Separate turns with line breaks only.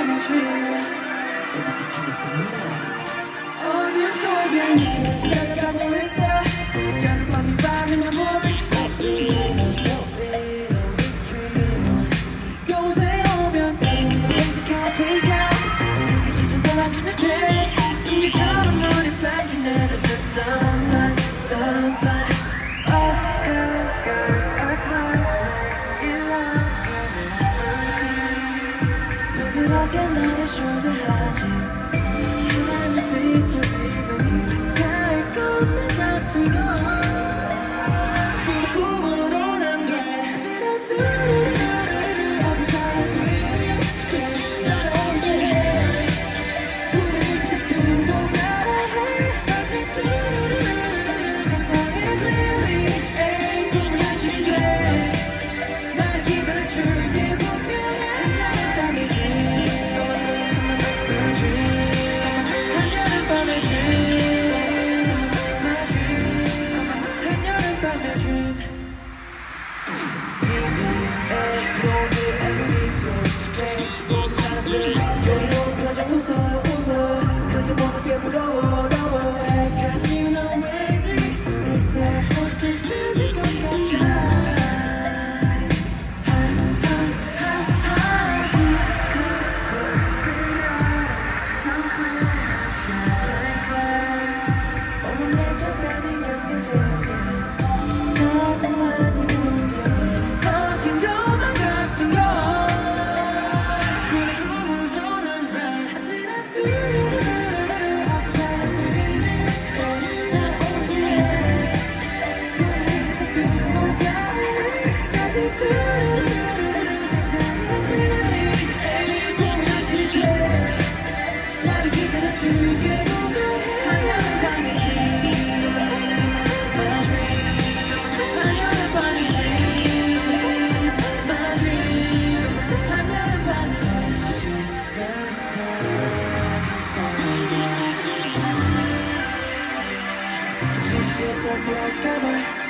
geometry. Dedicated to the night. Oh, On your target, I can't shoulder? Had you, you had to be to be. Bye-bye.